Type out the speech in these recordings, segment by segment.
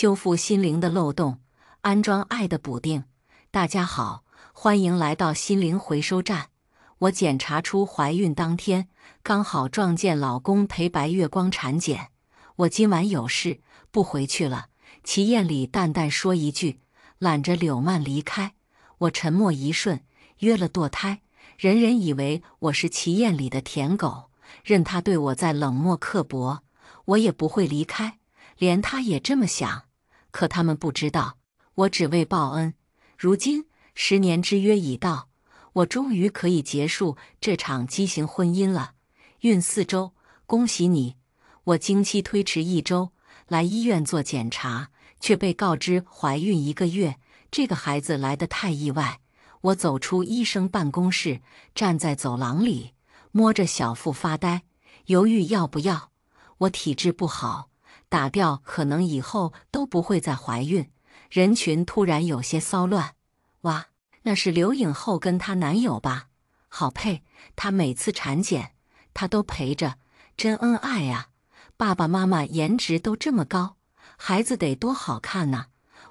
修复心灵的漏洞，安装爱的补丁。大家好，欢迎来到心灵回收站。我检查出怀孕当天，刚好撞见老公陪白月光产检。我今晚有事，不回去了。齐艳里淡淡说一句，揽着柳曼离开。我沉默一瞬，约了堕胎。人人以为我是齐艳里的舔狗，任他对我再冷漠刻薄，我也不会离开。连他也这么想，可他们不知道，我只为报恩。如今十年之约已到，我终于可以结束这场畸形婚姻了。孕四周，恭喜你！我经期推迟一周，来医院做检查，却被告知怀孕一个月。这个孩子来得太意外。我走出医生办公室，站在走廊里，摸着小腹发呆，犹豫要不要。我体质不好。打掉可能以后都不会再怀孕。人群突然有些骚乱。哇，那是刘影后跟她男友吧？好配，她每次产检，他都陪着，真恩爱呀！爸爸妈妈颜值都这么高，孩子得多好看呢！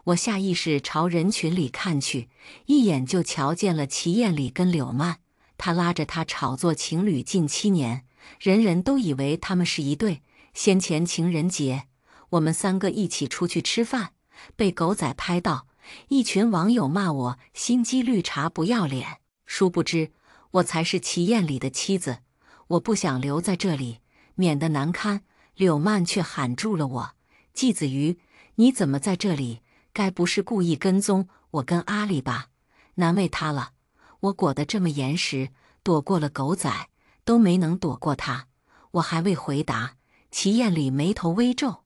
我下意识朝人群里看去，一眼就瞧见了齐艳里跟柳曼。他拉着她炒作情侣近七年，人人都以为他们是一对。先前情人节。我们三个一起出去吃饭，被狗仔拍到，一群网友骂我心机绿茶不要脸。殊不知，我才是齐艳里的妻子。我不想留在这里，免得难堪。柳曼却喊住了我：“季子瑜，你怎么在这里？该不是故意跟踪我跟阿里吧？难为他了。我裹得这么严实，躲过了狗仔，都没能躲过他。”我还未回答，齐艳里眉头微皱。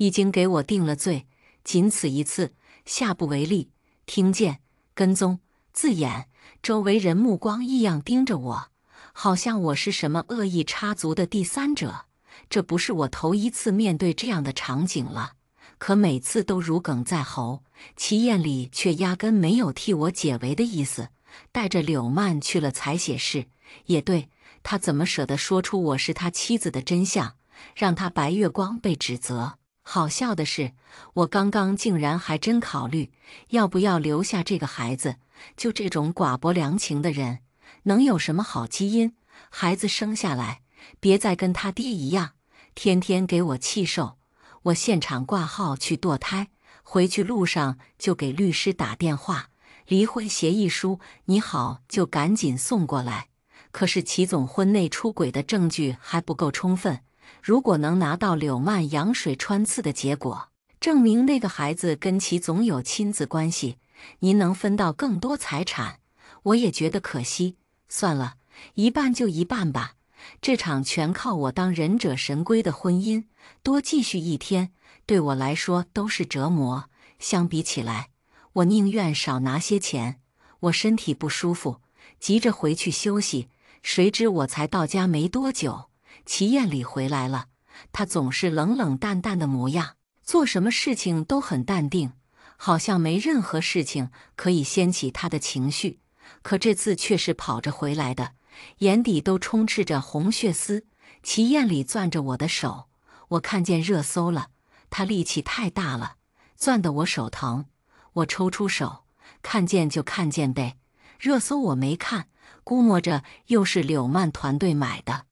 已经给我定了罪，仅此一次，下不为例。听见跟踪字眼，周围人目光异样盯着我，好像我是什么恶意插足的第三者。这不是我头一次面对这样的场景了，可每次都如鲠在喉。齐艳里却压根没有替我解围的意思，带着柳曼去了采血室。也对他怎么舍得说出我是他妻子的真相，让他白月光被指责。好笑的是，我刚刚竟然还真考虑要不要留下这个孩子。就这种寡薄良情的人，能有什么好基因？孩子生下来，别再跟他爹一样，天天给我气受。我现场挂号去堕胎，回去路上就给律师打电话，离婚协议书你好就赶紧送过来。可是齐总婚内出轨的证据还不够充分。如果能拿到柳曼羊水穿刺的结果，证明那个孩子跟其总有亲子关系，您能分到更多财产，我也觉得可惜。算了，一半就一半吧。这场全靠我当忍者神龟的婚姻，多继续一天对我来说都是折磨。相比起来，我宁愿少拿些钱。我身体不舒服，急着回去休息，谁知我才到家没多久。齐艳里回来了，他总是冷冷淡淡的模样，做什么事情都很淡定，好像没任何事情可以掀起他的情绪。可这次却是跑着回来的，眼底都充斥着红血丝。齐艳里攥着我的手，我看见热搜了，他力气太大了，攥得我手疼。我抽出手，看见就看见呗。热搜我没看，估摸着又是柳曼团队买的。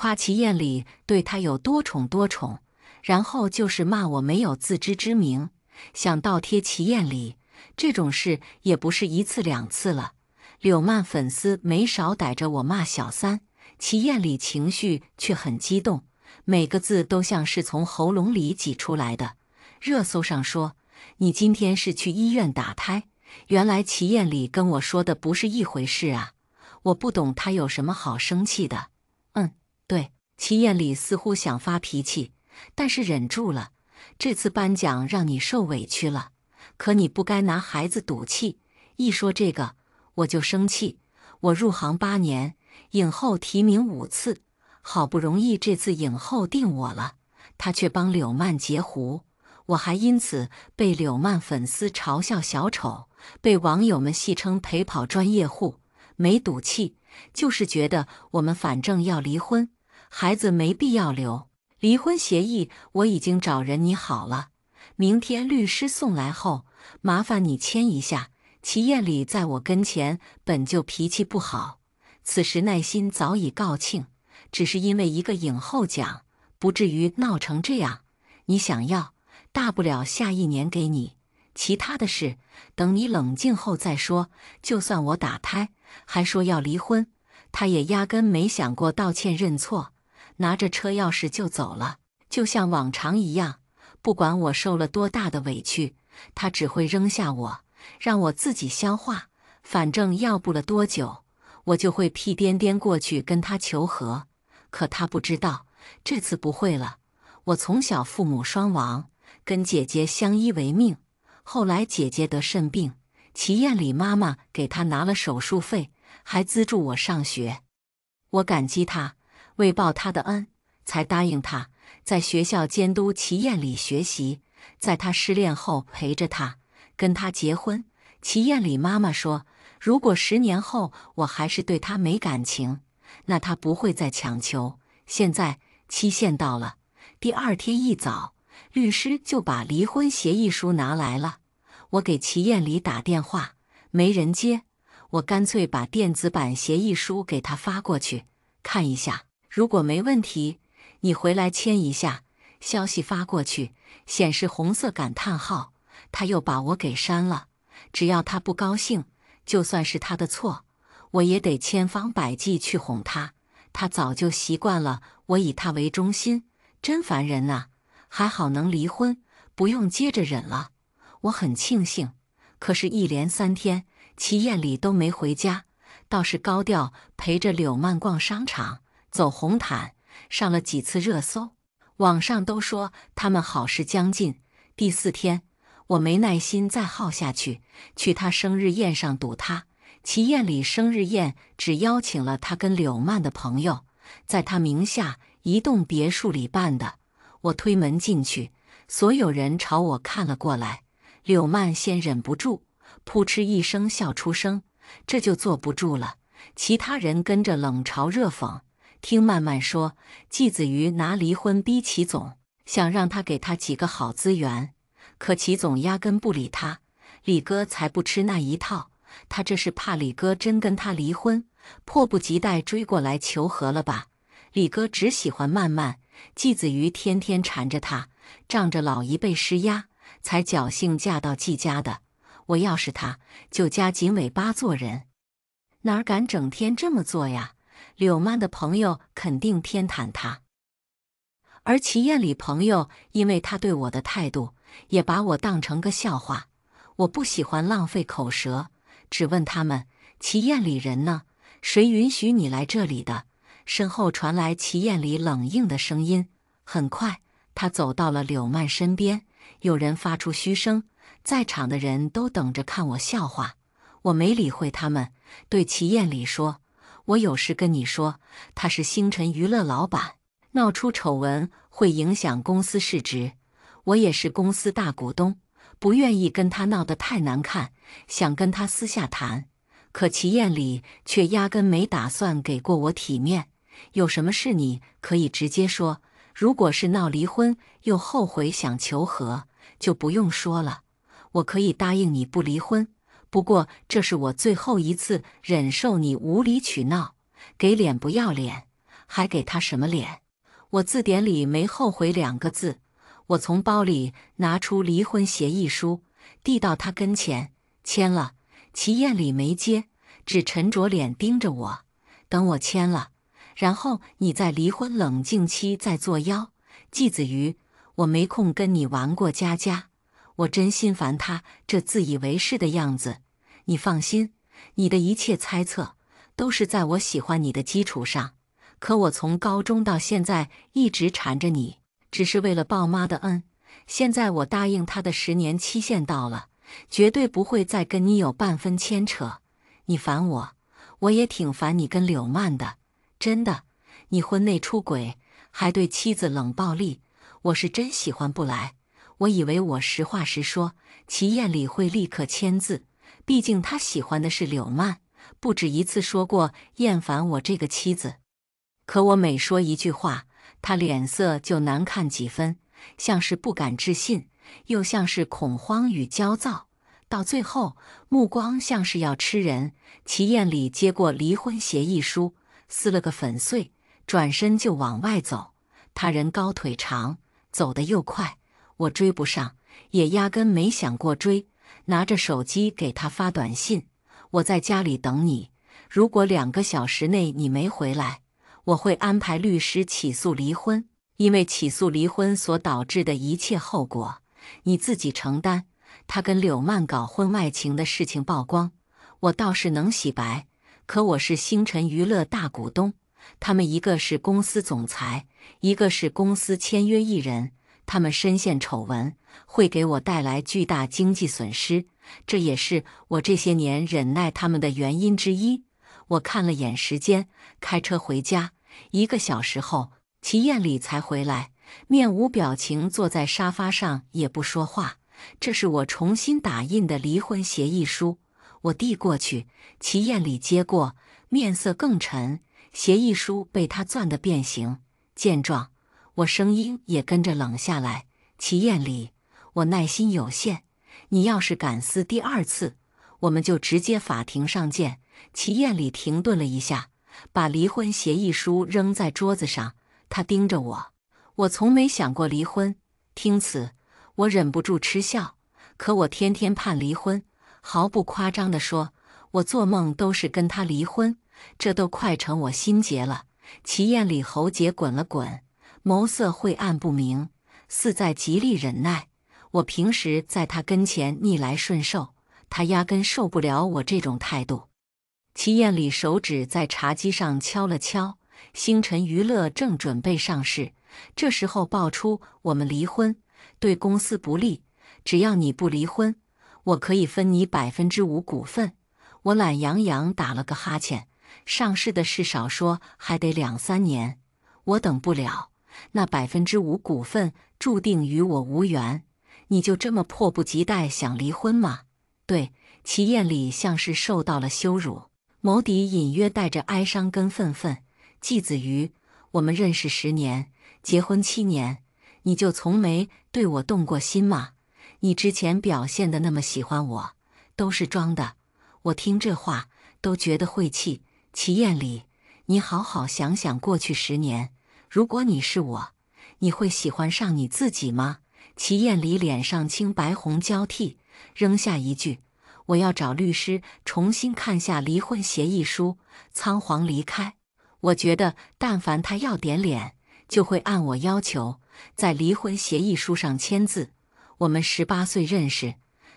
夸齐艳里对他有多宠多宠，然后就是骂我没有自知之明，想倒贴齐艳里。这种事也不是一次两次了。柳曼粉丝没少逮着我骂小三，齐艳里情绪却很激动，每个字都像是从喉咙里挤出来的。热搜上说你今天是去医院打胎，原来齐艳里跟我说的不是一回事啊！我不懂他有什么好生气的。对，齐艳里似乎想发脾气，但是忍住了。这次颁奖让你受委屈了，可你不该拿孩子赌气。一说这个，我就生气。我入行八年，影后提名五次，好不容易这次影后定我了，他却帮柳曼截胡，我还因此被柳曼粉丝嘲笑小丑，被网友们戏称陪跑专业户。没赌气，就是觉得我们反正要离婚。孩子没必要留，离婚协议我已经找人拟好了，明天律师送来后，麻烦你签一下。齐艳里在我跟前本就脾气不好，此时耐心早已告罄，只是因为一个影后奖，不至于闹成这样。你想要，大不了下一年给你。其他的事，等你冷静后再说。就算我打胎，还说要离婚，他也压根没想过道歉认错，拿着车钥匙就走了，就像往常一样。不管我受了多大的委屈，他只会扔下我。让我自己消化，反正要不了多久，我就会屁颠颠过去跟他求和。可他不知道，这次不会了。我从小父母双亡，跟姐姐相依为命。后来姐姐得肾病，齐艳里妈妈给她拿了手术费，还资助我上学。我感激她，为报她的恩，才答应她在学校监督齐艳里学习，在她失恋后陪着她。跟他结婚，齐艳里妈妈说：“如果十年后我还是对他没感情，那他不会再强求。”现在期限到了，第二天一早，律师就把离婚协议书拿来了。我给齐艳里打电话，没人接，我干脆把电子版协议书给他发过去，看一下。如果没问题，你回来签一下。消息发过去，显示红色感叹号。他又把我给删了。只要他不高兴，就算是他的错，我也得千方百计去哄他。他早就习惯了我以他为中心，真烦人呐！还好能离婚，不用接着忍了。我很庆幸。可是，一连三天，齐艳里都没回家，倒是高调陪着柳曼逛商场、走红毯，上了几次热搜。网上都说他们好事将近。第四天。我没耐心再耗下去，去他生日宴上堵他。齐宴里生日宴只邀请了他跟柳曼的朋友，在他名下一栋别墅里办的。我推门进去，所有人朝我看了过来。柳曼先忍不住，扑哧一声笑出声，这就坐不住了。其他人跟着冷嘲热讽。听曼曼说，季子瑜拿离婚逼齐总，想让他给他几个好资源。可齐总压根不理他，李哥才不吃那一套。他这是怕李哥真跟他离婚，迫不及待追过来求和了吧？李哥只喜欢曼曼，季子瑜天天缠着他，仗着老一辈施压，才侥幸嫁到季家的。我要是他，就夹紧尾巴做人，哪敢整天这么做呀？柳曼的朋友肯定偏袒他，而齐艳里朋友因为他对我的态度。也把我当成个笑话。我不喜欢浪费口舌，只问他们：“齐宴里人呢？谁允许你来这里的？”身后传来齐宴里冷硬的声音。很快，他走到了柳曼身边。有人发出嘘声，在场的人都等着看我笑话。我没理会他们，对齐宴里说：“我有事跟你说。他是星辰娱乐老板，闹出丑闻会影响公司市值。”我也是公司大股东，不愿意跟他闹得太难看，想跟他私下谈。可齐艳里却压根没打算给过我体面。有什么事你可以直接说，如果是闹离婚又后悔想求和，就不用说了。我可以答应你不离婚，不过这是我最后一次忍受你无理取闹，给脸不要脸，还给他什么脸？我字典里没后悔两个字。我从包里拿出离婚协议书，递到他跟前，签了。齐艳里没接，只沉着脸盯着我。等我签了，然后你在离婚冷静期再作妖。季子瑜，我没空跟你玩过家家，我真心烦他这自以为是的样子。你放心，你的一切猜测都是在我喜欢你的基础上。可我从高中到现在一直缠着你。只是为了报妈的恩，现在我答应他的十年期限到了，绝对不会再跟你有半分牵扯。你烦我，我也挺烦你跟柳曼的。真的，你婚内出轨，还对妻子冷暴力，我是真喜欢不来。我以为我实话实说，齐艳里会立刻签字，毕竟他喜欢的是柳曼，不止一次说过厌烦我这个妻子。可我每说一句话。他脸色就难看几分，像是不敢置信，又像是恐慌与焦躁，到最后目光像是要吃人。齐艳里接过离婚协议书，撕了个粉碎，转身就往外走。他人高腿长，走得又快，我追不上，也压根没想过追。拿着手机给他发短信：“我在家里等你，如果两个小时内你没回来，我会安排律师起诉离婚。因为起诉离婚所导致的一切后果，你自己承担。他跟柳曼搞婚外情的事情曝光，我倒是能洗白。可我是星辰娱乐大股东，他们一个是公司总裁，一个是公司签约艺人。”他们深陷丑闻，会给我带来巨大经济损失，这也是我这些年忍耐他们的原因之一。我看了眼时间，开车回家。一个小时后，齐艳里才回来，面无表情坐在沙发上，也不说话。这是我重新打印的离婚协议书，我递过去，齐艳里接过，面色更沉。协议书被他攥得变形。见状。我声音也跟着冷下来。齐艳里，我耐心有限，你要是敢撕第二次，我们就直接法庭上见。齐艳里停顿了一下，把离婚协议书扔在桌子上。他盯着我，我从没想过离婚。听此，我忍不住嗤笑。可我天天盼离婚，毫不夸张地说，我做梦都是跟他离婚。这都快成我心结了。齐艳里喉结滚了滚。眸色晦暗不明，似在极力忍耐。我平时在他跟前逆来顺受，他压根受不了我这种态度。齐艳里手指在茶几上敲了敲。星辰娱乐正准备上市，这时候爆出我们离婚，对公司不利。只要你不离婚，我可以分你百分之五股份。我懒洋洋打了个哈欠。上市的事少说还得两三年，我等不了。那百分之五股份注定与我无缘，你就这么迫不及待想离婚吗？对，齐艳里像是受到了羞辱，眸底隐约带着哀伤跟愤愤。季子瑜，我们认识十年，结婚七年，你就从没对我动过心吗？你之前表现的那么喜欢我，都是装的。我听这话都觉得晦气。齐艳里，你好好想想过去十年。如果你是我，你会喜欢上你自己吗？齐艳里脸上青白红交替，扔下一句：“我要找律师重新看下离婚协议书。”仓皇离开。我觉得，但凡他要点脸，就会按我要求在离婚协议书上签字。我们十八岁认识，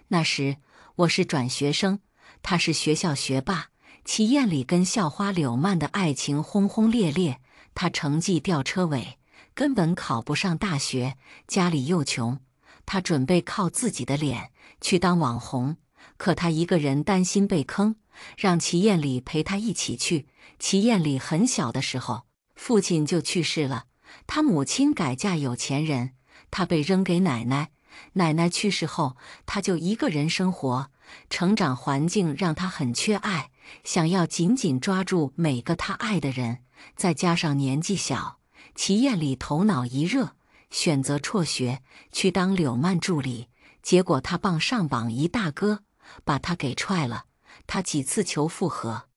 那时我是转学生，他是学校学霸。齐艳里跟校花柳曼的爱情轰轰烈烈。他成绩吊车尾，根本考不上大学，家里又穷，他准备靠自己的脸去当网红。可他一个人担心被坑，让齐艳里陪他一起去。齐艳里很小的时候，父亲就去世了，他母亲改嫁有钱人，他被扔给奶奶。奶奶去世后，他就一个人生活，成长环境让他很缺爱，想要紧紧抓住每个他爱的人。再加上年纪小，齐艳里头脑一热，选择辍学去当柳曼助理。结果他傍上榜一大哥，把他给踹了。他几次求复合，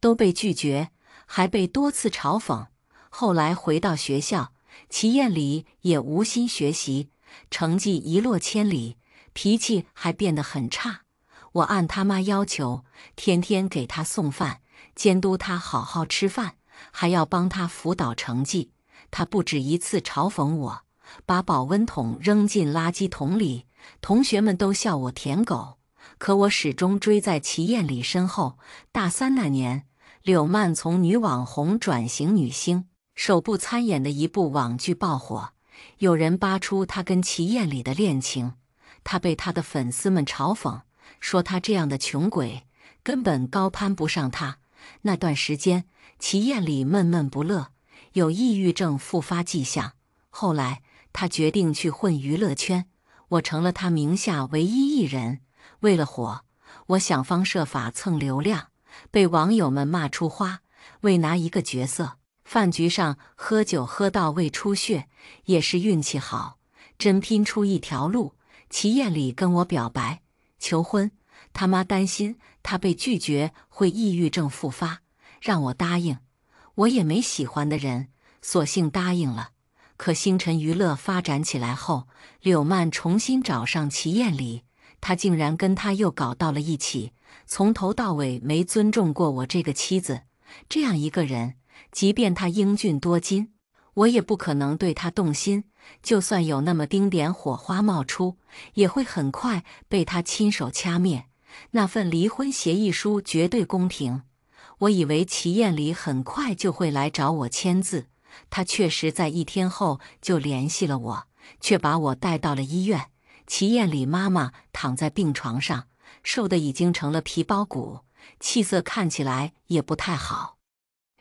都被拒绝，还被多次嘲讽。后来回到学校，齐艳里也无心学习，成绩一落千里，脾气还变得很差。我按他妈要求，天天给他送饭，监督他好好吃饭。还要帮他辅导成绩，他不止一次嘲讽我，把保温桶扔进垃圾桶里，同学们都笑我舔狗。可我始终追在齐艳里身后。大三那年，柳曼从女网红转型女星，首部参演的一部网剧爆火，有人扒出她跟齐艳里的恋情，她被她的粉丝们嘲讽，说她这样的穷鬼根本高攀不上她。那段时间。齐艳里闷闷不乐，有抑郁症复发迹象。后来，他决定去混娱乐圈，我成了他名下唯一艺人。为了火，我想方设法蹭流量，被网友们骂出花。为拿一个角色，饭局上喝酒喝到胃出血，也是运气好，真拼出一条路。齐艳里跟我表白求婚，他妈担心他被拒绝会抑郁症复发，让我答应。我也没喜欢的人，索性答应了。可星辰娱乐发展起来后，柳曼重新找上齐艳礼，他竟然跟他又搞到了一起，从头到尾没尊重过我这个妻子。这样一个人，即便他英俊多金，我也不可能对他动心。就算有那么丁点火花冒出，也会很快被他亲手掐灭。那份离婚协议书绝对公平。我以为齐艳里很快就会来找我签字。他确实在一天后就联系了我，却把我带到了医院。齐艳里妈妈躺在病床上，瘦的已经成了皮包骨，气色看起来也不太好。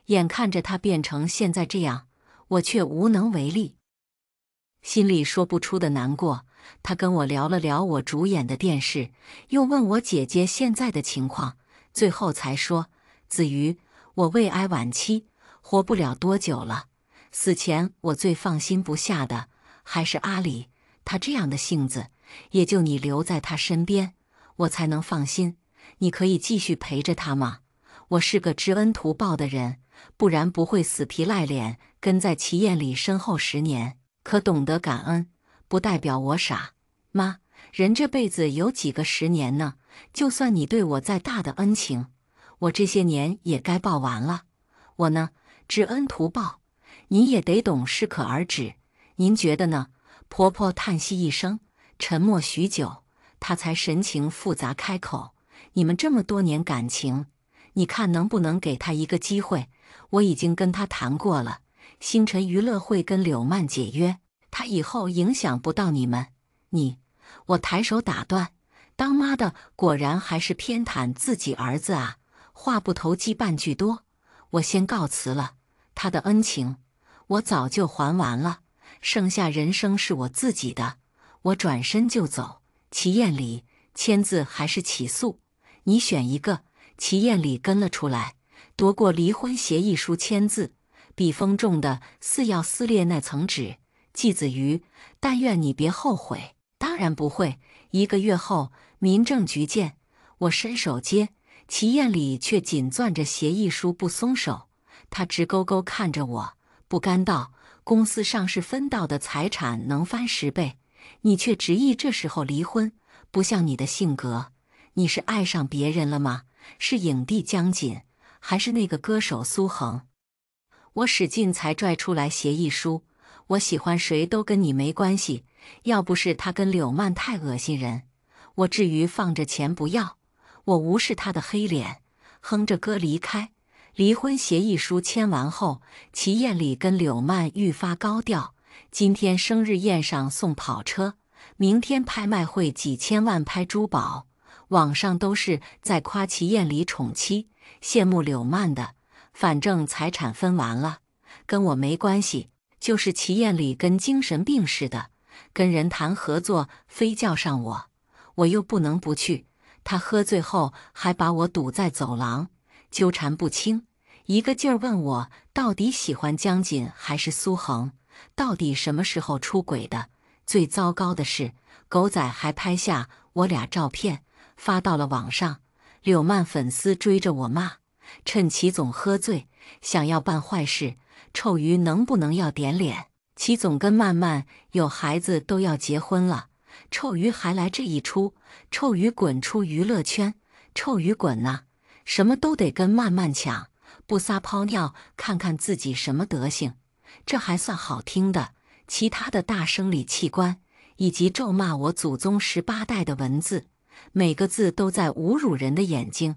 眼看着她变成现在这样，我却无能为力，心里说不出的难过。他跟我聊了聊我主演的电视，又问我姐姐现在的情况，最后才说：“子瑜，我胃癌晚期，活不了多久了。”死前我最放心不下的还是阿里，他这样的性子，也就你留在他身边，我才能放心。你可以继续陪着他吗？我是个知恩图报的人，不然不会死皮赖脸跟在齐艳里身后十年。可懂得感恩，不代表我傻。妈，人这辈子有几个十年呢？就算你对我再大的恩情，我这些年也该报完了。我呢，知恩图报。你也得懂适可而止，您觉得呢？婆婆叹息一声，沉默许久，她才神情复杂开口：“你们这么多年感情，你看能不能给他一个机会？我已经跟他谈过了，星辰娱乐会跟柳曼解约，他以后影响不到你们。你……我抬手打断，当妈的果然还是偏袒自己儿子啊！话不投机半句多，我先告辞了，他的恩情。”我早就还完了，剩下人生是我自己的。我转身就走。齐艳里签字还是起诉？你选一个。齐艳里跟了出来，夺过离婚协议书签字，笔锋重的似要撕裂那层纸。季子瑜，但愿你别后悔。当然不会。一个月后，民政局见。我伸手接，齐艳里却紧攥着协议书不松手。他直勾勾看着我。不甘道，公司上市分到的财产能翻十倍，你却执意这时候离婚，不像你的性格。你是爱上别人了吗？是影帝江锦，还是那个歌手苏恒？我使劲才拽出来协议书。我喜欢谁都跟你没关系。要不是他跟柳曼太恶心人，我至于放着钱不要？我无视他的黑脸，哼着歌离开。离婚协议书签完后，齐艳里跟柳曼愈发高调。今天生日宴上送跑车，明天拍卖会几千万拍珠宝，网上都是在夸齐艳里宠妻，羡慕柳曼的。反正财产分完了，跟我没关系。就是齐艳里跟精神病似的，跟人谈合作，非叫上我，我又不能不去。他喝醉后还把我堵在走廊。纠缠不清，一个劲儿问我到底喜欢江锦还是苏恒，到底什么时候出轨的？最糟糕的是，狗仔还拍下我俩照片发到了网上。柳曼粉丝追着我骂，趁齐总喝醉想要办坏事，臭鱼能不能要点脸？齐总跟曼曼有孩子都要结婚了，臭鱼还来这一出？臭鱼滚出娱乐圈！臭鱼滚呐！什么都得跟曼曼抢，不撒泡尿看看自己什么德行，这还算好听的。其他的大生理器官以及咒骂我祖宗十八代的文字，每个字都在侮辱人的眼睛。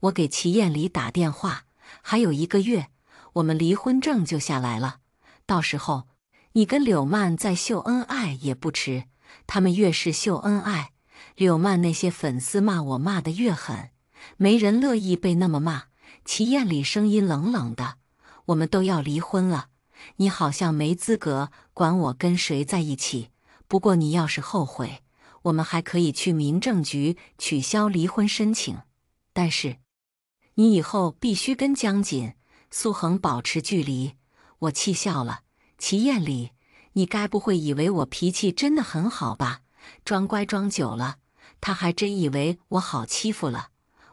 我给齐艳里打电话，还有一个月，我们离婚证就下来了。到时候你跟柳曼再秀恩爱也不迟。他们越是秀恩爱，柳曼那些粉丝骂我骂得越狠。没人乐意被那么骂。齐艳里声音冷冷的：“我们都要离婚了，你好像没资格管我跟谁在一起。不过你要是后悔，我们还可以去民政局取消离婚申请。但是，你以后必须跟江锦、苏恒保持距离。”我气笑了：“齐艳里，你该不会以为我脾气真的很好吧？装乖装久了，他还真以为我好欺负了。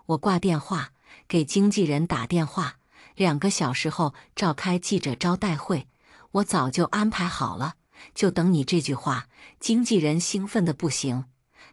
我挂电话，给经纪人打电话，两个小时后召开记者招待会。我早就安排好了，就等你这句话。经纪人兴奋的不行，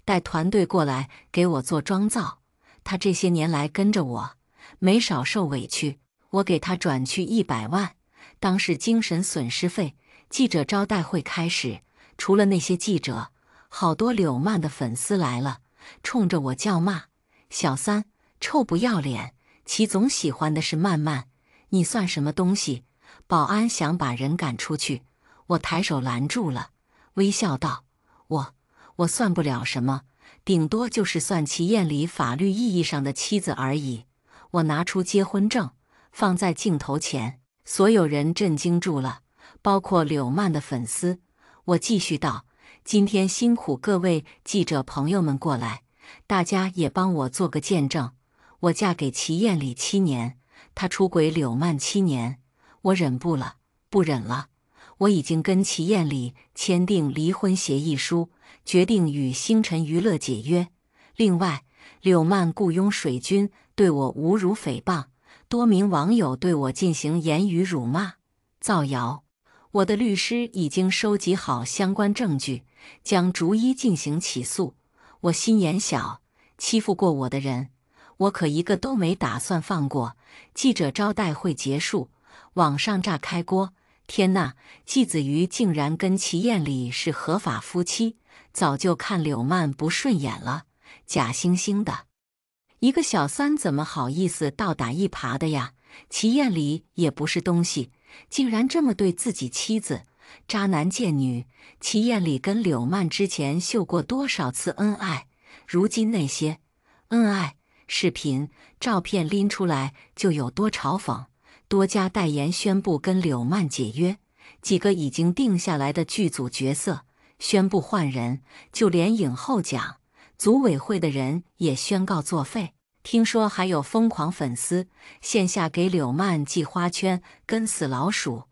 带团队过来给我做妆造。他这些年来跟着我，没少受委屈。我给他转去一百万，当是精神损失费。记者招待会开始，除了那些记者，好多柳曼的粉丝来了，冲着我叫骂：“小三，臭不要脸！”齐总喜欢的是曼曼，你算什么东西？保安想把人赶出去，我抬手拦住了，微笑道：“我，我算不了什么，顶多就是算齐艳里法律意义上的妻子而已。”我拿出结婚证，放在镜头前，所有人震惊住了。包括柳曼的粉丝，我继续道：“今天辛苦各位记者朋友们过来，大家也帮我做个见证。我嫁给齐艳里七年，他出轨柳曼七年，我忍不了，不忍了。我已经跟齐艳里签订离婚协议书，决定与星辰娱乐解约。另外，柳曼雇佣水军对我侮辱诽谤，多名网友对我进行言语辱骂、造谣。”我的律师已经收集好相关证据，将逐一进行起诉。我心眼小，欺负过我的人，我可一个都没打算放过。记者招待会结束，网上炸开锅。天呐，季子瑜竟然跟齐艳里是合法夫妻，早就看柳曼不顺眼了。假惺惺的，一个小三怎么好意思倒打一耙的呀？齐艳里也不是东西。竟然这么对自己妻子，渣男贱女！齐艳里跟柳曼之前秀过多少次恩爱？如今那些恩爱视频、照片拎出来就有多嘲讽。多家代言宣布跟柳曼解约，几个已经定下来的剧组角色宣布换人，就连影后奖组委会的人也宣告作废。听说还有疯狂粉丝线下给柳曼寄花圈，跟死老鼠。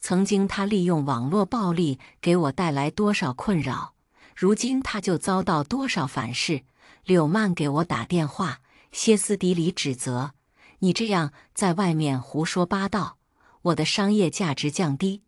曾经他利用网络暴力给我带来多少困扰，如今他就遭到多少反噬。柳曼给我打电话，歇斯底里指责：“你这样在外面胡说八道，我的商业价值降低，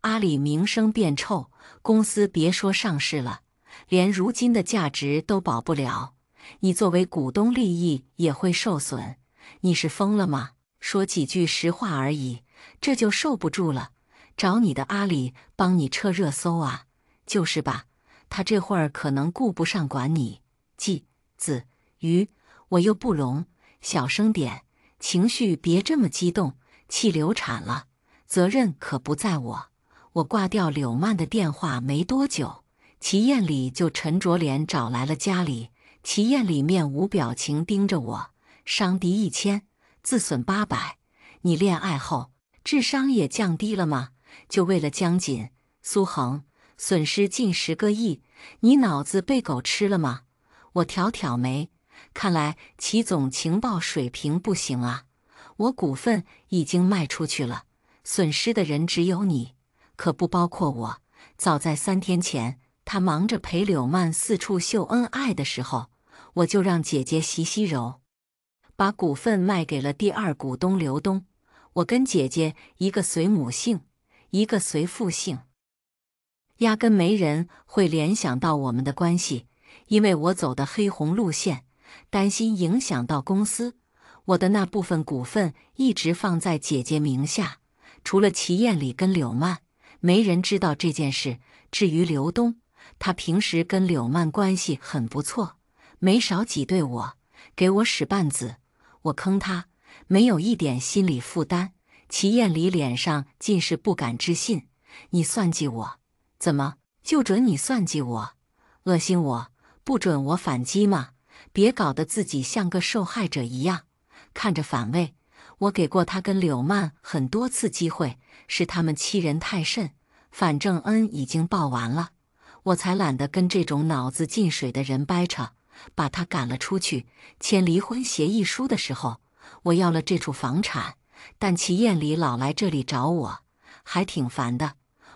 阿里名声变臭，公司别说上市了，连如今的价值都保不了。”你作为股东，利益也会受损。你是疯了吗？说几句实话而已，这就受不住了。找你的阿里帮你撤热搜啊，就是吧？他这会儿可能顾不上管你。季子瑜，我又不聋，小声点，情绪别这么激动。气流产了，责任可不在我。我挂掉柳曼的电话没多久，齐艳里就沉着脸找来了家里。齐艳里面无表情盯着我，伤敌一千，自损八百。你恋爱后智商也降低了吗？就为了江锦、苏恒，损失近十个亿，你脑子被狗吃了吗？我挑挑眉，看来齐总情报水平不行啊。我股份已经卖出去了，损失的人只有你，可不包括我。早在三天前，他忙着陪柳曼四处秀恩爱的时候。我就让姐姐席西柔把股份卖给了第二股东刘东。我跟姐姐一个随母姓，一个随父姓，压根没人会联想到我们的关系，因为我走的黑红路线，担心影响到公司。我的那部分股份一直放在姐姐名下，除了齐艳里跟柳曼，没人知道这件事。至于刘东，他平时跟柳曼关系很不错。没少挤兑我，给我使绊子，我坑他，没有一点心理负担。齐艳里脸上尽是不敢置信。你算计我？怎么就准你算计我？恶心我？不准我反击吗？别搞得自己像个受害者一样，看着反胃。我给过他跟柳曼很多次机会，是他们欺人太甚。反正恩已经报完了，我才懒得跟这种脑子进水的人掰扯。把他赶了出去。签离婚协议书的时候，我要了这处房产，但齐艳里老来这里找我，还挺烦的。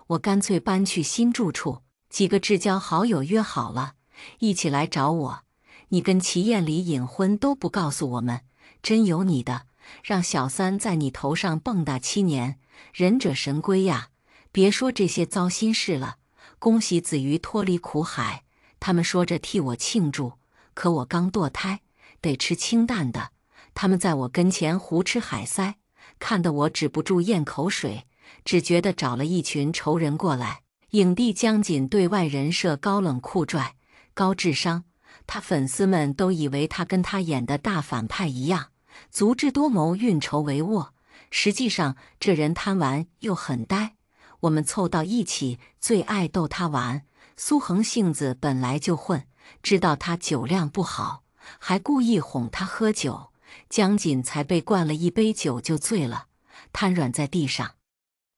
我干脆搬去新住处。几个至交好友约好了，一起来找我。你跟齐艳里隐婚都不告诉我们，真有你的！让小三在你头上蹦跶七年，忍者神龟呀！别说这些糟心事了。恭喜子瑜脱离苦海，他们说着替我庆祝。可我刚堕胎，得吃清淡的。他们在我跟前胡吃海塞，看得我止不住咽口水。只觉得找了一群仇人过来。影帝江锦对外人设高冷酷拽、高智商，他粉丝们都以为他跟他演的大反派一样，足智多谋、运筹帷幄。实际上，这人贪玩又很呆。我们凑到一起，最爱逗他玩。苏恒性子本来就混，知道他酒量不好，还故意哄他喝酒。江锦才被灌了一杯酒就醉了，瘫软在地上。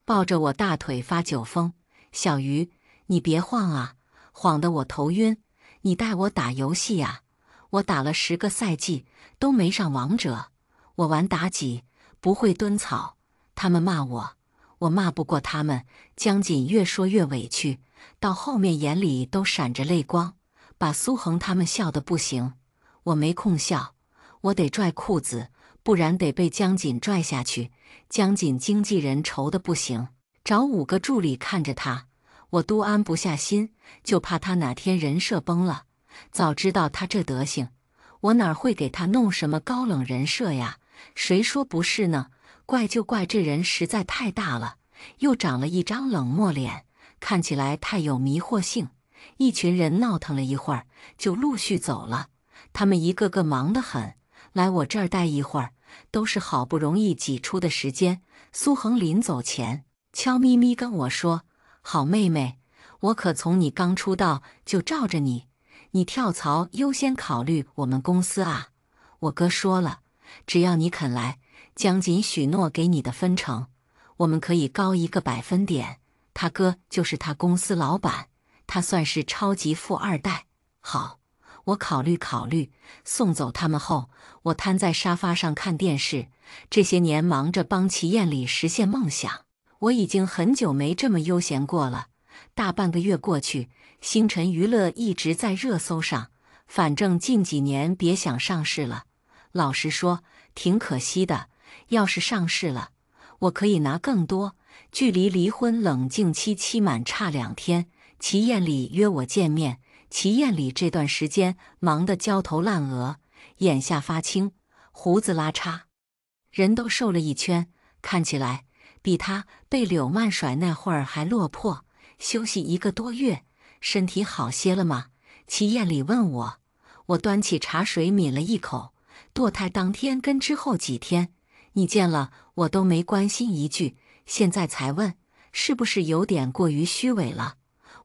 抱着我大腿发酒疯，小鱼，你别晃啊，晃得我头晕。你带我打游戏呀？我打了十个赛季都没上王者，我玩妲己不会蹲草。他们骂我，我骂不过他们。江锦越说越委屈，到后面眼里都闪着泪光，把苏恒他们笑得不行。我没空笑，我得拽裤子。不然得被江锦拽下去。江锦经纪人愁得不行，找五个助理看着他，我都安不下心，就怕他哪天人设崩了。早知道他这德行，我哪会给他弄什么高冷人设呀？谁说不是呢？怪就怪这人实在太大了，又长了一张冷漠脸，看起来太有迷惑性。一群人闹腾了一会儿，就陆续走了。他们一个个忙得很，来我这儿待一会儿。都是好不容易挤出的时间。苏恒临走前悄咪咪跟我说：“好妹妹，我可从你刚出道就罩着你，你跳槽优先考虑我们公司啊。”我哥说了，只要你肯来，江锦许诺给你的分成，我们可以高一个百分点。他哥就是他公司老板，他算是超级富二代。好。我考虑考虑，送走他们后，我瘫在沙发上看电视。这些年忙着帮齐艳里实现梦想，我已经很久没这么悠闲过了。大半个月过去，星辰娱乐一直在热搜上。反正近几年别想上市了，老实说挺可惜的。要是上市了，我可以拿更多。距离离婚冷静期期满差两天，齐艳里约我见面。齐艳里这段时间忙得焦头烂额，眼下发青，胡子拉碴，人都瘦了一圈，看起来比他被柳曼甩那会儿还落魄。休息一个多月，身体好些了吗？齐艳里问我。我端起茶水抿了一口。堕胎当天跟之后几天，你见了我都没关心一句，现在才问，是不是有点过于虚伪了？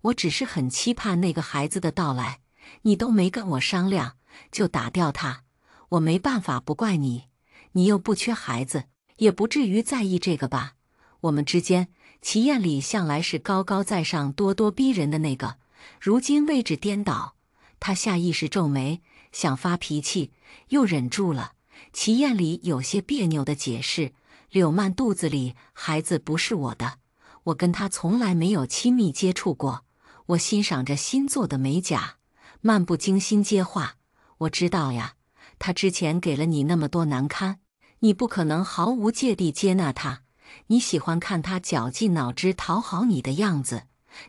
我只是很期盼那个孩子的到来，你都没跟我商量就打掉他，我没办法不怪你，你又不缺孩子，也不至于在意这个吧？我们之间，齐艳里向来是高高在上、咄咄逼人的那个，如今位置颠倒，他下意识皱眉，想发脾气，又忍住了。齐艳里有些别扭的解释：“柳曼肚子里孩子不是我的，我跟他从来没有亲密接触过。”我欣赏着新做的美甲，漫不经心接话：“我知道呀，他之前给了你那么多难堪，你不可能毫无芥蒂接纳他。你喜欢看他绞尽脑汁讨好你的样子，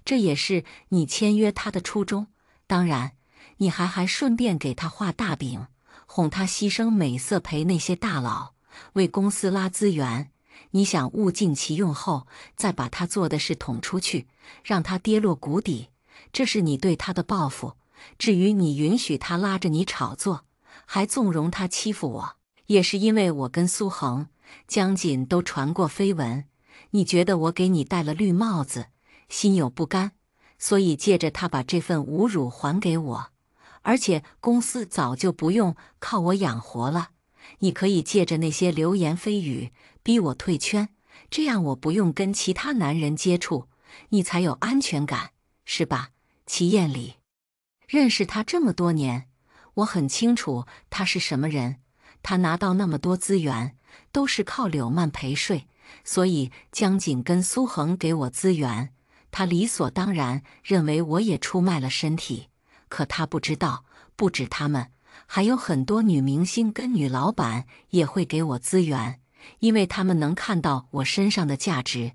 这也是你签约他的初衷。当然，你还还顺便给他画大饼，哄他牺牲美色陪那些大佬，为公司拉资源。你想物尽其用后，再把他做的事捅出去。”让他跌落谷底，这是你对他的报复。至于你允许他拉着你炒作，还纵容他欺负我，也是因为我跟苏恒、江锦都传过绯闻。你觉得我给你戴了绿帽子，心有不甘，所以借着他把这份侮辱还给我。而且公司早就不用靠我养活了，你可以借着那些流言蜚语逼我退圈，这样我不用跟其他男人接触。你才有安全感，是吧？齐艳里，认识他这么多年，我很清楚他是什么人。他拿到那么多资源，都是靠柳曼陪睡，所以江锦跟苏恒给我资源，他理所当然认为我也出卖了身体。可他不知道，不止他们，还有很多女明星跟女老板也会给我资源，因为他们能看到我身上的价值，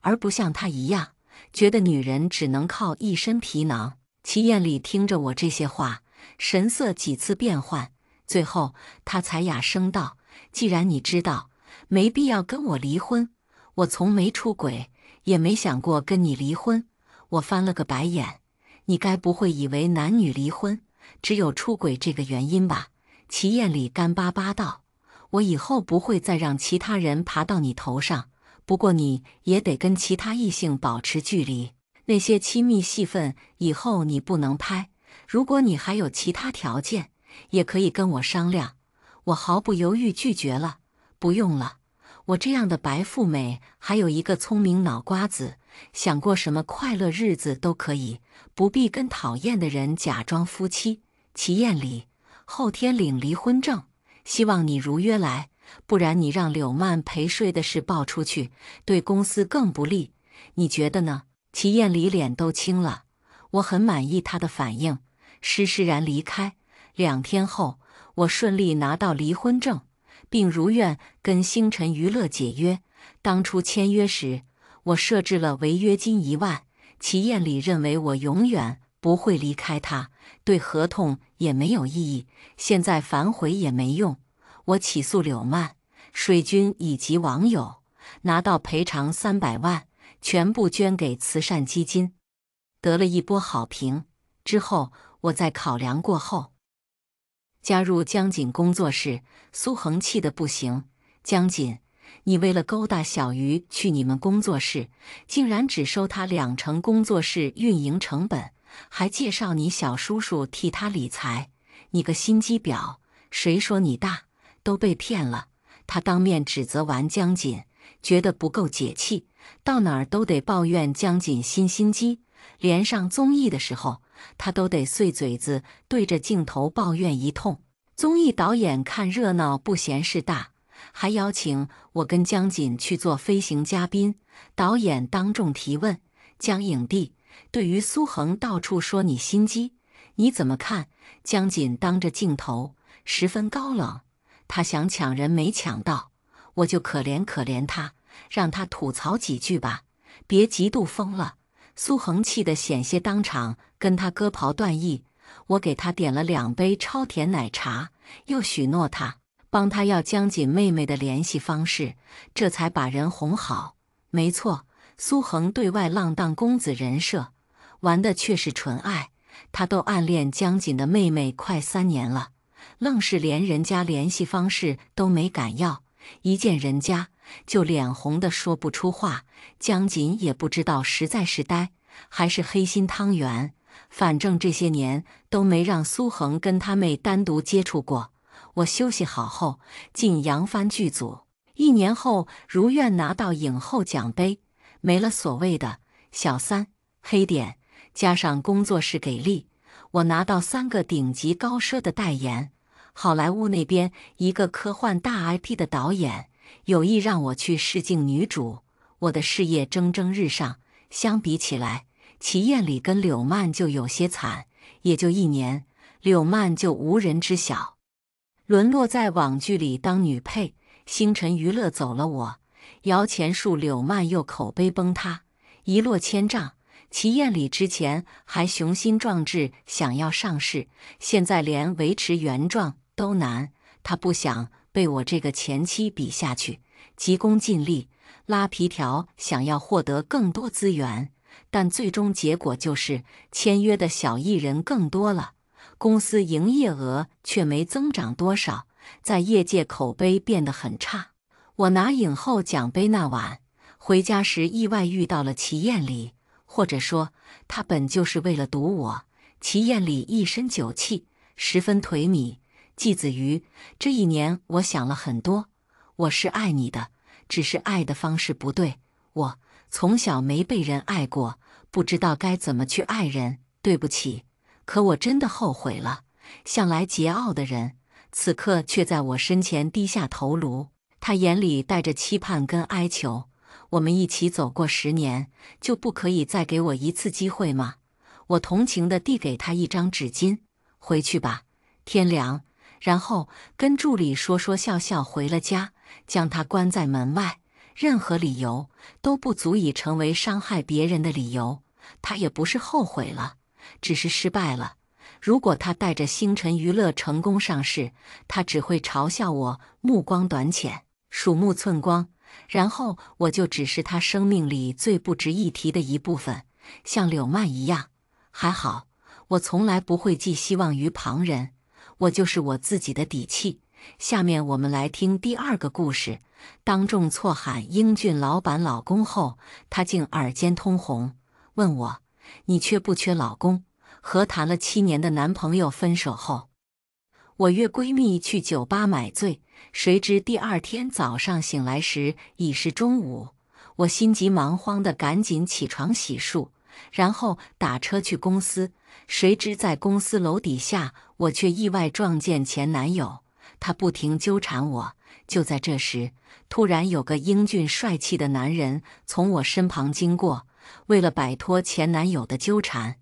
而不像他一样觉得女人只能靠一身皮囊。齐艳里听着我这些话，神色几次变换，最后他才哑声道：“既然你知道，没必要跟我离婚。我从没出轨，也没想过跟你离婚。”我翻了个白眼。你该不会以为男女离婚只有出轨这个原因吧？齐艳里干巴巴道：“我以后不会再让其他人爬到你头上，不过你也得跟其他异性保持距离。那些亲密戏份以后你不能拍。如果你还有其他条件，也可以跟我商量。”我毫不犹豫拒绝了：“不用了，我这样的白富美还有一个聪明脑瓜子。”想过什么快乐日子都可以，不必跟讨厌的人假装夫妻。齐艳里，后天领离婚证，希望你如约来，不然你让柳曼陪睡的事爆出去，对公司更不利。你觉得呢？齐艳里脸都青了，我很满意她的反应，施施然离开。两天后，我顺利拿到离婚证，并如愿跟星辰娱乐解约。当初签约时。我设置了违约金一万，齐艳里认为我永远不会离开他，对合同也没有异议。现在反悔也没用，我起诉柳曼、水军以及网友，拿到赔偿三百万，全部捐给慈善基金，得了一波好评。之后我在考量过后，加入江锦工作室。苏恒气得不行，江锦。你为了勾搭小鱼去你们工作室，竟然只收他两成工作室运营成本，还介绍你小叔叔替他理财。你个心机婊！谁说你大？都被骗了。他当面指责完江锦，觉得不够解气，到哪儿都得抱怨江锦心心机。连上综艺的时候，他都得碎嘴子对着镜头抱怨一通。综艺导演看热闹不嫌事大。还邀请我跟江锦去做飞行嘉宾。导演当众提问：“江影帝，对于苏恒到处说你心机，你怎么看？”江锦当着镜头十分高冷：“他想抢人没抢到，我就可怜可怜他，让他吐槽几句吧，别嫉妒疯了。”苏恒气得险些当场跟他割袍断义。我给他点了两杯超甜奶茶，又许诺他。帮他要江锦妹妹的联系方式，这才把人哄好。没错，苏恒对外浪荡公子人设，玩的却是纯爱。他都暗恋江锦的妹妹快三年了，愣是连人家联系方式都没敢要，一见人家就脸红的说不出话。江锦也不知道实在是呆，还是黑心汤圆，反正这些年都没让苏恒跟他妹单独接触过。我休息好后进扬帆剧组，一年后如愿拿到影后奖杯，没了所谓的小三黑点，加上工作室给力，我拿到三个顶级高奢的代言。好莱坞那边一个科幻大 IP 的导演有意让我去试镜女主，我的事业蒸蒸日上。相比起来，齐艳里跟柳曼就有些惨，也就一年，柳曼就无人知晓。沦落在网剧里当女配，星辰娱乐走了我，摇钱树、柳曼又口碑崩塌，一落千丈。齐艳里之前还雄心壮志想要上市，现在连维持原状都难。他不想被我这个前妻比下去，急功近利，拉皮条，想要获得更多资源，但最终结果就是签约的小艺人更多了。公司营业额却没增长多少，在业界口碑变得很差。我拿影后奖杯那晚回家时，意外遇到了齐艳里，或者说他本就是为了堵我。齐艳里一身酒气，十分颓靡。季子瑜，这一年我想了很多，我是爱你的，只是爱的方式不对。我从小没被人爱过，不知道该怎么去爱人。对不起。可我真的后悔了。向来桀骜的人，此刻却在我身前低下头颅。他眼里带着期盼跟哀求。我们一起走过十年，就不可以再给我一次机会吗？我同情地递给他一张纸巾，回去吧，天凉。然后跟助理说说笑笑回了家，将他关在门外。任何理由都不足以成为伤害别人的理由。他也不是后悔了，只是失败了。如果他带着星辰娱乐成功上市，他只会嘲笑我目光短浅、鼠目寸光，然后我就只是他生命里最不值一提的一部分，像柳曼一样。还好，我从来不会寄希望于旁人，我就是我自己的底气。下面我们来听第二个故事。当众错喊英俊老板老公后，他竟耳尖通红，问我：“你缺不缺老公？”和谈了七年的男朋友分手后，我约闺蜜去酒吧买醉，谁知第二天早上醒来时已是中午。我心急忙慌的赶紧起床洗漱，然后打车去公司。谁知在公司楼底下，我却意外撞见前男友，他不停纠缠我。就在这时，突然有个英俊帅气的男人从我身旁经过。为了摆脱前男友的纠缠。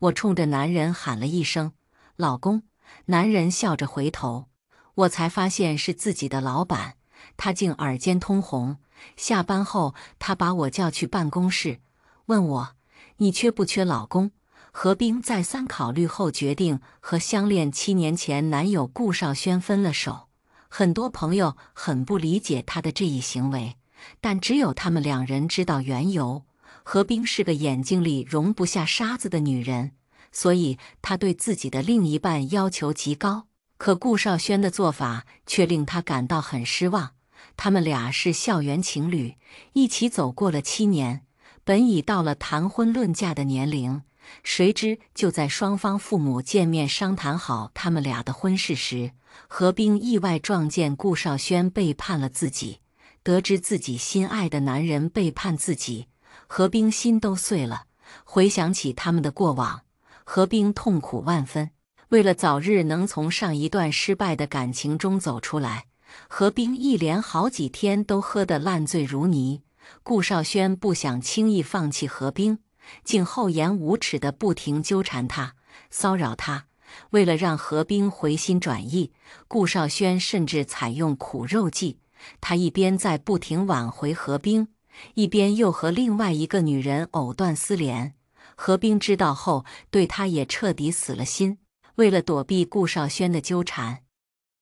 我冲着男人喊了一声“老公”，男人笑着回头，我才发现是自己的老板，他竟耳尖通红。下班后，他把我叫去办公室，问我：“你缺不缺老公？”何冰再三考虑后，决定和相恋七年前男友顾少轩分了手。很多朋友很不理解他的这一行为，但只有他们两人知道缘由。何冰是个眼睛里容不下沙子的女人，所以她对自己的另一半要求极高。可顾少轩的做法却令她感到很失望。他们俩是校园情侣，一起走过了七年，本已到了谈婚论嫁的年龄。谁知就在双方父母见面商谈好他们俩的婚事时，何冰意外撞见顾少轩背叛了自己。得知自己心爱的男人背叛自己。何冰心都碎了，回想起他们的过往，何冰痛苦万分。为了早日能从上一段失败的感情中走出来，何冰一连好几天都喝得烂醉如泥。顾少轩不想轻易放弃何冰，竟厚颜无耻地不停纠缠他、骚扰他。为了让何冰回心转意，顾少轩甚至采用苦肉计。他一边在不停挽回何冰。一边又和另外一个女人藕断丝连，何冰知道后，对他也彻底死了心。为了躲避顾少轩的纠缠，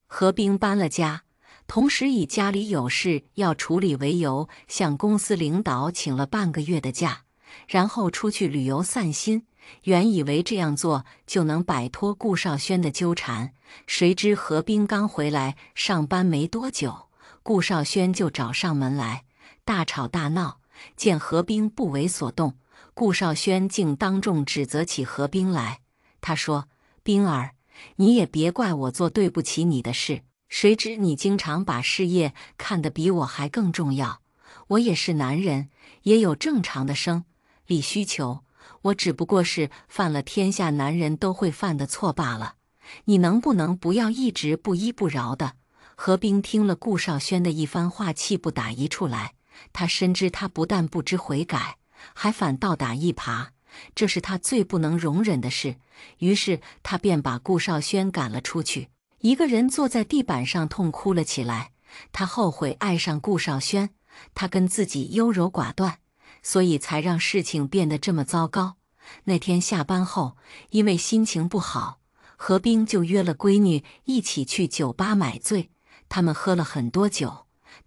何冰搬了家，同时以家里有事要处理为由，向公司领导请了半个月的假，然后出去旅游散心。原以为这样做就能摆脱顾少轩的纠缠，谁知何冰刚回来上班没多久，顾少轩就找上门来。大吵大闹，见何冰不为所动，顾少轩竟当众指责起何冰来。他说：“冰儿，你也别怪我做对不起你的事。谁知你经常把事业看得比我还更重要。我也是男人，也有正常的生理需求。我只不过是犯了天下男人都会犯的错罢了。你能不能不要一直不依不饶的？”何冰听了顾少轩的一番话，气不打一处来。他深知他不但不知悔改，还反倒打一耙，这是他最不能容忍的事。于是他便把顾少轩赶了出去，一个人坐在地板上痛哭了起来。他后悔爱上顾少轩，他跟自己优柔寡断，所以才让事情变得这么糟糕。那天下班后，因为心情不好，何冰就约了闺女一起去酒吧买醉。他们喝了很多酒，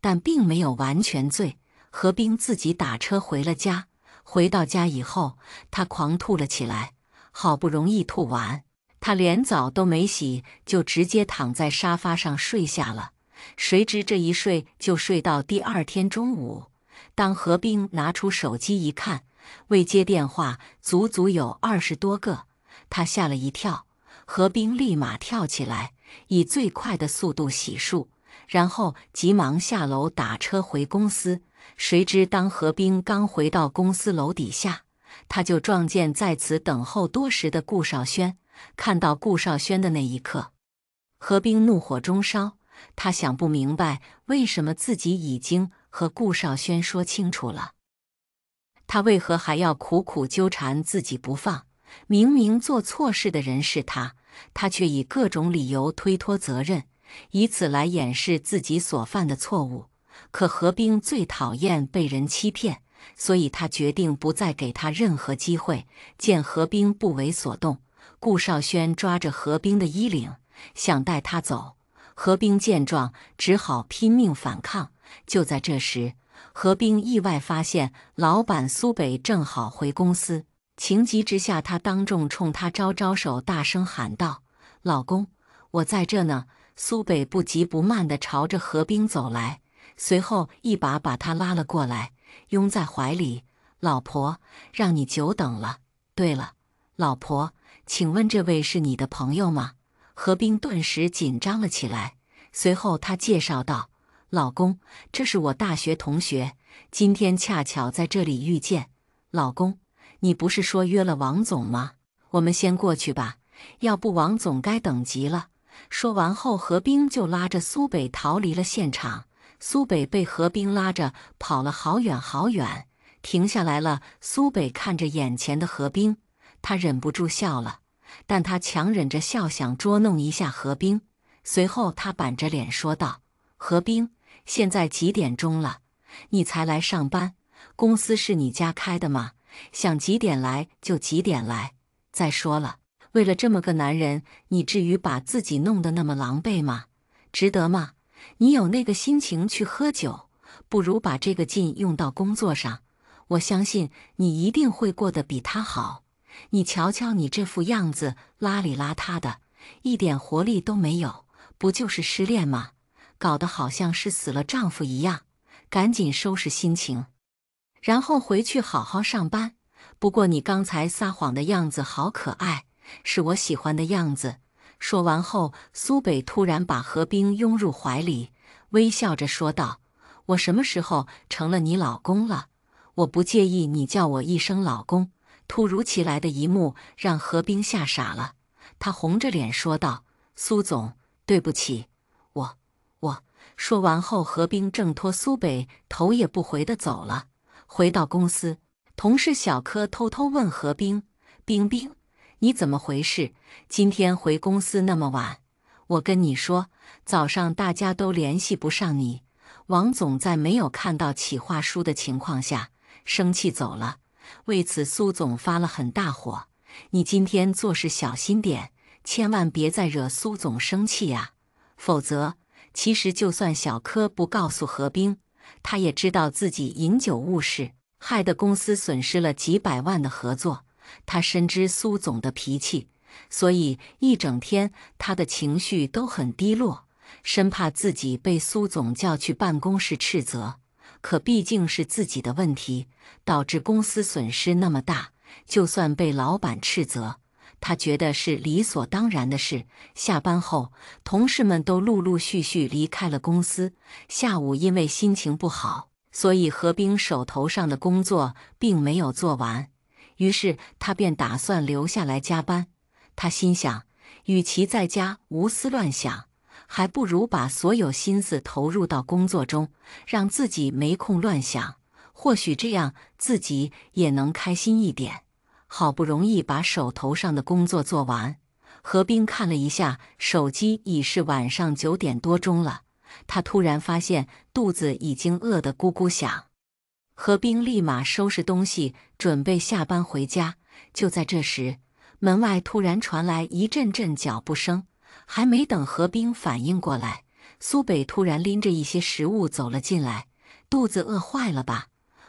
但并没有完全醉。何冰自己打车回了家。回到家以后，他狂吐了起来。好不容易吐完，他连澡都没洗，就直接躺在沙发上睡下了。谁知这一睡就睡到第二天中午。当何冰拿出手机一看，未接电话足足有二十多个，他吓了一跳。何冰立马跳起来，以最快的速度洗漱，然后急忙下楼打车回公司。谁知，当何冰刚回到公司楼底下，他就撞见在此等候多时的顾少轩。看到顾少轩的那一刻，何冰怒火中烧。他想不明白，为什么自己已经和顾少轩说清楚了，他为何还要苦苦纠缠自己不放？明明做错事的人是他，他却以各种理由推脱责任，以此来掩饰自己所犯的错误。可何冰最讨厌被人欺骗，所以他决定不再给他任何机会。见何冰不为所动，顾少轩抓着何冰的衣领，想带他走。何冰见状，只好拼命反抗。就在这时，何冰意外发现老板苏北正好回公司。情急之下，他当众冲他招招手，大声喊道：“老公，我在这呢！”苏北不急不慢地朝着何冰走来，随后一把把他拉了过来，拥在怀里。“老婆，让你久等了。对了，老婆，请问这位是你的朋友吗？”何冰顿时紧张了起来，随后他介绍道：“老公，这是我大学同学，今天恰巧在这里遇见。老公。”你不是说约了王总吗？我们先过去吧，要不王总该等急了。说完后，何冰就拉着苏北逃离了现场。苏北被何冰拉着跑了好远好远，停下来了。苏北看着眼前的何冰，他忍不住笑了，但他强忍着笑想捉弄一下何冰。随后，他板着脸说道：“何冰，现在几点钟了？你才来上班？公司是你家开的吗？”想几点来就几点来。再说了，为了这么个男人，你至于把自己弄得那么狼狈吗？值得吗？你有那个心情去喝酒，不如把这个劲用到工作上。我相信你一定会过得比他好。你瞧瞧你这副样子，邋里邋遢的，一点活力都没有，不就是失恋吗？搞得好像是死了丈夫一样。赶紧收拾心情。然后回去好好上班。不过你刚才撒谎的样子好可爱，是我喜欢的样子。说完后，苏北突然把何冰拥入怀里，微笑着说道：“我什么时候成了你老公了？我不介意你叫我一声老公。”突如其来的一幕让何冰吓傻了，他红着脸说道：“苏总，对不起，我我。”说完后，何冰挣脱苏北，头也不回的走了。回到公司，同事小柯偷偷问何冰：“冰冰，你怎么回事？今天回公司那么晚？我跟你说，早上大家都联系不上你，王总在没有看到企划书的情况下生气走了。为此，苏总发了很大火。你今天做事小心点，千万别再惹苏总生气呀，否则……其实，就算小柯不告诉何冰。”他也知道自己饮酒误事，害得公司损失了几百万的合作。他深知苏总的脾气，所以一整天他的情绪都很低落，生怕自己被苏总叫去办公室斥责。可毕竟是自己的问题，导致公司损失那么大，就算被老板斥责。他觉得是理所当然的事。下班后，同事们都陆陆续续离开了公司。下午因为心情不好，所以何冰手头上的工作并没有做完，于是他便打算留下来加班。他心想，与其在家胡思乱想，还不如把所有心思投入到工作中，让自己没空乱想。或许这样自己也能开心一点。好不容易把手头上的工作做完，何冰看了一下手机，已是晚上九点多钟了。他突然发现肚子已经饿得咕咕响。何冰立马收拾东西，准备下班回家。就在这时，门外突然传来一阵阵脚步声。还没等何冰反应过来，苏北突然拎着一些食物走了进来。肚子饿坏了吧？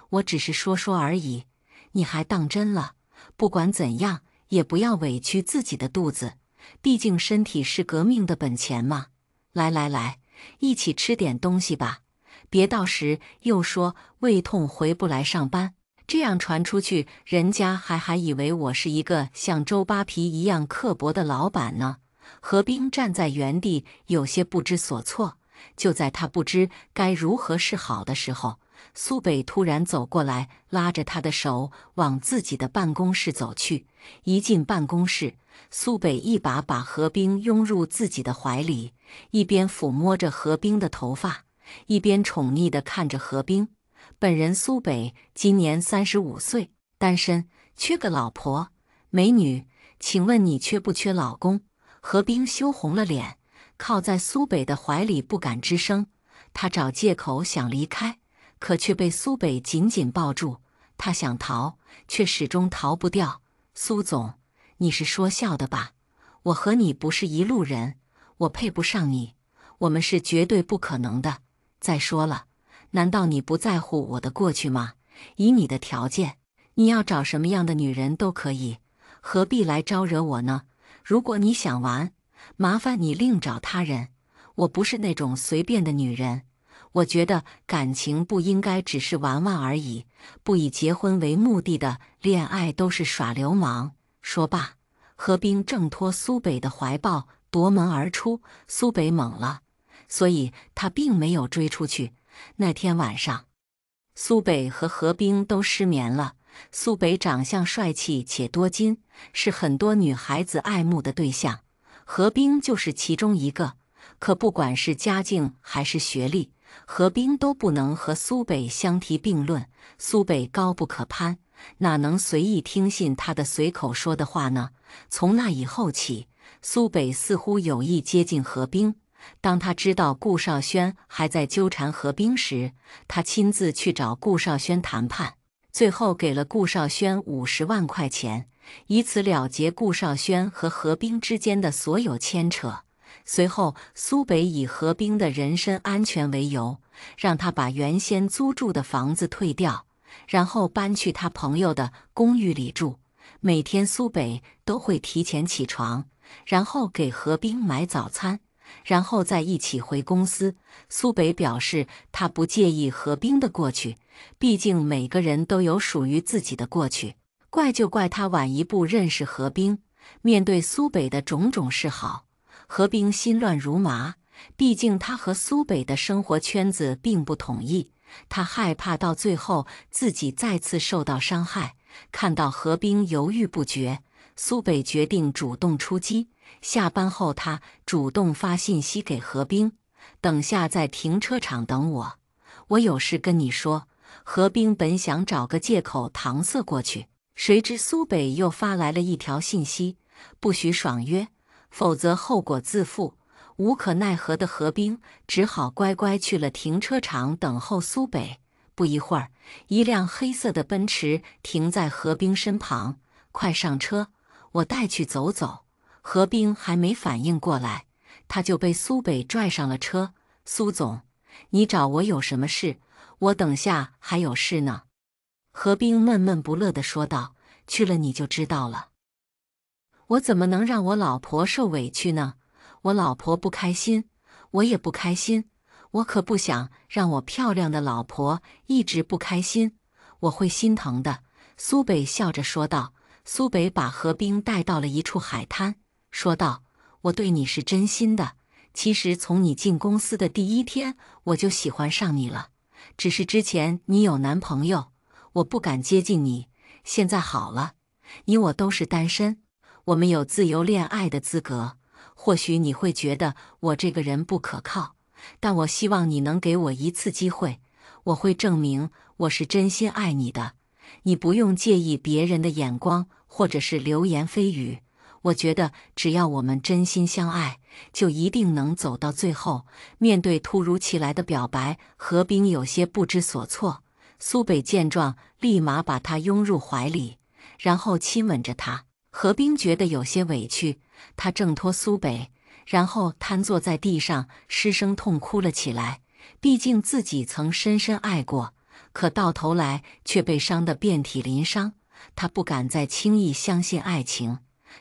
我只是说说而已，你还当真了？不管怎样，也不要委屈自己的肚子，毕竟身体是革命的本钱嘛。来来来，一起吃点东西吧，别到时又说胃痛回不来上班，这样传出去，人家还还以为我是一个像周扒皮一样刻薄的老板呢。何冰站在原地，有些不知所措。就在他不知该如何是好的时候。苏北突然走过来，拉着他的手往自己的办公室走去。一进办公室，苏北一把把何冰拥入自己的怀里，一边抚摸着何冰的头发，一边宠溺地看着何冰。本人苏北今年三十五岁，单身，缺个老婆，美女，请问你缺不缺老公？”何冰羞红了脸，靠在苏北的怀里不敢吱声。他找借口想离开，可却被苏北紧紧抱住。他想逃，却始终逃不掉。苏总，你是说笑的吧？我和你不是一路人，我配不上你，我们是绝对不可能的。再说了，难道你不在乎我的过去吗？以你的条件，你要找什么样的女人都可以，何必来招惹我呢？如果你想玩，麻烦你另找他人。我不是那种随便的女人。我觉得感情不应该只是玩玩而已，不以结婚为目的的恋爱都是耍流氓。说罢，何冰挣脱苏北的怀抱，夺门而出。苏北懵了，所以他并没有追出去。那天晚上，苏北和何冰都失眠了。苏北长相帅气且多金，是很多女孩子爱慕的对象。何冰就是其中一个。可不管是家境还是学历，何冰都不能和苏北相提并论。苏北高不可攀，哪能随意听信他的随口说的话呢？从那以后起，苏北似乎有意接近何冰。当他知道顾少轩还在纠缠何冰时，他亲自去找顾少轩谈判，最后给了顾少轩五十万块钱，以此了结顾少轩和何冰之间的所有牵扯。随后，苏北以何冰的人身安全为由，让他把原先租住的房子退掉，然后搬去他朋友的公寓里住。每天，苏北都会提前起床，然后给何冰买早餐，然后再一起回公司。苏北表示，他不介意何冰的过去，毕竟每个人都有属于自己的过去。怪就怪他晚一步认识何冰。面对苏北的种种示好。何冰心乱如麻，毕竟他和苏北的生活圈子并不统一，他害怕到最后自己再次受到伤害。看到何冰犹豫不决，苏北决定主动出击。下班后，他主动发信息给何冰：“等下在停车场等我，我有事跟你说。”何冰本想找个借口搪塞过去，谁知苏北又发来了一条信息：“不许爽约。”否则后果自负。无可奈何的何冰只好乖乖去了停车场等候苏北。不一会儿，一辆黑色的奔驰停在何冰身旁。快上车，我带去走走。何冰还没反应过来，他就被苏北拽上了车。苏总，你找我有什么事？我等下还有事呢。何冰闷闷不乐地说道：“去了你就知道了。”我怎么能让我老婆受委屈呢？我老婆不开心，我也不开心。我可不想让我漂亮的老婆一直不开心，我会心疼的。苏北笑着说道。苏北把何冰带到了一处海滩，说道：“我对你是真心的。其实从你进公司的第一天，我就喜欢上你了。只是之前你有男朋友，我不敢接近你。现在好了，你我都是单身。”我们有自由恋爱的资格。或许你会觉得我这个人不可靠，但我希望你能给我一次机会，我会证明我是真心爱你的。你不用介意别人的眼光或者是流言蜚语。我觉得只要我们真心相爱，就一定能走到最后。面对突如其来的表白，何冰有些不知所措。苏北见状，立马把他拥入怀里，然后亲吻着他。何冰觉得有些委屈，他挣脱苏北，然后瘫坐在地上，失声痛哭了起来。毕竟自己曾深深爱过，可到头来却被伤得遍体鳞伤。他不敢再轻易相信爱情，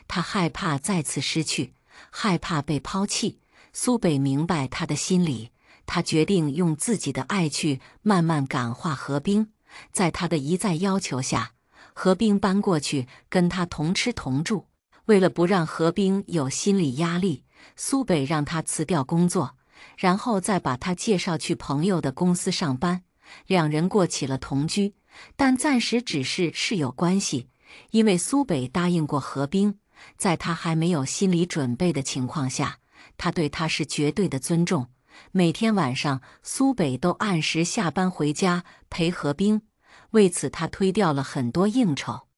他害怕再次失去，害怕被抛弃。苏北明白他的心理，他决定用自己的爱去慢慢感化何冰。在他的一再要求下。何冰搬过去跟他同吃同住，为了不让何冰有心理压力，苏北让他辞掉工作，然后再把他介绍去朋友的公司上班。两人过起了同居，但暂时只是室友关系。因为苏北答应过何冰，在他还没有心理准备的情况下，他对他是绝对的尊重。每天晚上，苏北都按时下班回家陪何冰。为此，他推掉了很多应酬。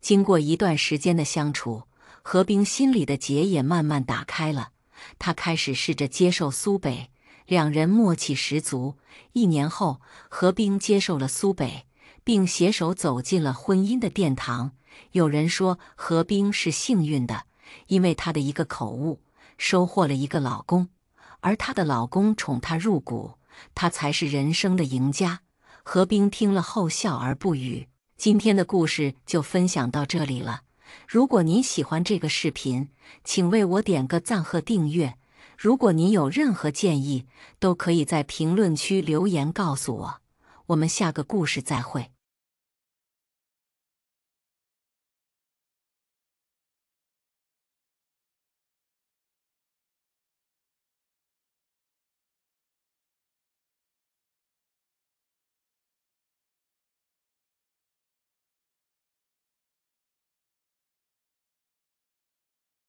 经过一段时间的相处，何冰心里的结也慢慢打开了。他开始试着接受苏北，两人默契十足。一年后，何冰接受了苏北，并携手走进了婚姻的殿堂。有人说，何冰是幸运的，因为她的一个口误，收获了一个老公，而她的老公宠她入骨，她才是人生的赢家。何冰听了后笑而不语。今天的故事就分享到这里了。如果您喜欢这个视频，请为我点个赞和订阅。如果您有任何建议，都可以在评论区留言告诉我。我们下个故事再会。